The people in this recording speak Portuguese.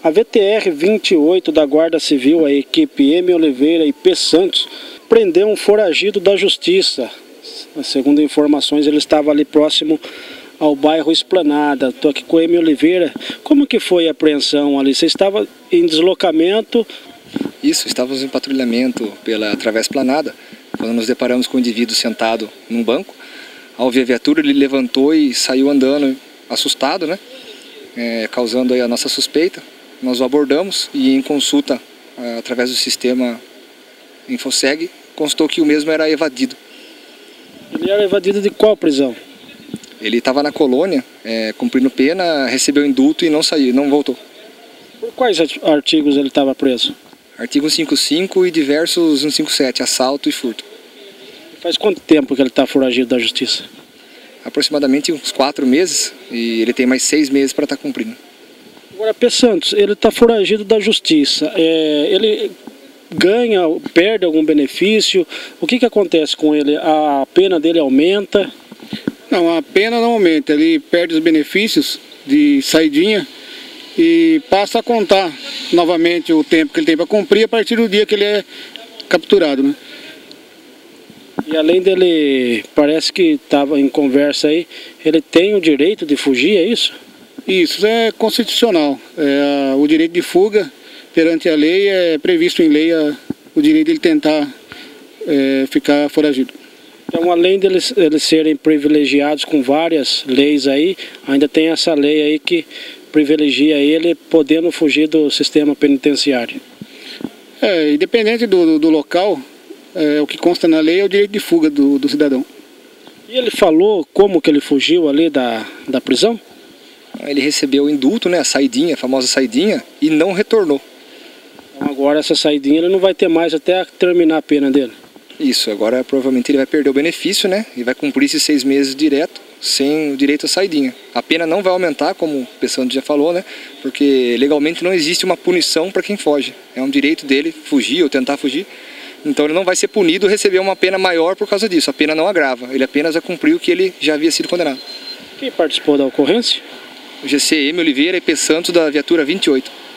A VTR 28 da Guarda Civil, a equipe M. Oliveira e P. Santos, prendeu um foragido da Justiça. Segundo informações, ele estava ali próximo ao bairro Esplanada. Estou aqui com o M. Oliveira. Como que foi a apreensão ali? Você estava em deslocamento? Isso, estávamos em patrulhamento pela Travessa Esplanada, quando nos deparamos com um indivíduo sentado num banco. Ao ver a viatura, ele levantou e saiu andando, assustado, né? É, causando a nossa suspeita nós o abordamos e em consulta eh, através do sistema InfoSeg constou que o mesmo era evadido. Ele era evadido de qual prisão? Ele estava na colônia, é, cumprindo pena, recebeu indulto e não saiu, não voltou. Por quais artigos ele estava preso? Artigo 55 e diversos 157, assalto e furto. Faz quanto tempo que ele está foragido da justiça? Aproximadamente uns quatro meses e ele tem mais seis meses para estar tá cumprindo. Agora, P. Santos, ele está foragido da justiça. É, ele ganha, perde algum benefício? O que, que acontece com ele? A pena dele aumenta? Não, a pena não aumenta. Ele perde os benefícios de saidinha e passa a contar novamente o tempo que ele tem para cumprir a partir do dia que ele é capturado. Né? E além dele, parece que estava em conversa aí, ele tem o direito de fugir, é isso? Isso é constitucional. É, o direito de fuga perante a lei é previsto em lei a, o direito de ele tentar é, ficar foragido. Então, além deles, eles serem privilegiados com várias leis aí, ainda tem essa lei aí que privilegia ele podendo fugir do sistema penitenciário. É, independente do, do, local, é, o que consta na lei é o direito de fuga do, do cidadão. E ele falou como que ele fugiu ali da, da prisão? Ele recebeu o indulto, né, a saidinha, a famosa saidinha, e não retornou. Agora essa saidinha ele não vai ter mais até terminar a pena dele? Isso, agora provavelmente ele vai perder o benefício, né, e vai cumprir esses seis meses direto, sem o direito à saidinha. A pena não vai aumentar, como o Pessando já falou, né, porque legalmente não existe uma punição para quem foge. É um direito dele fugir ou tentar fugir. Então ele não vai ser punido receber uma pena maior por causa disso. A pena não agrava, ele apenas vai cumprir o que ele já havia sido condenado. Quem participou da ocorrência? GCM Oliveira e P Santos da viatura 28.